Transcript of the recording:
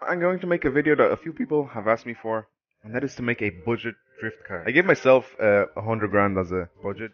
I'm going to make a video that a few people have asked me for, and that is to make a budget drift car. I gave myself uh, a hundred grand as a budget,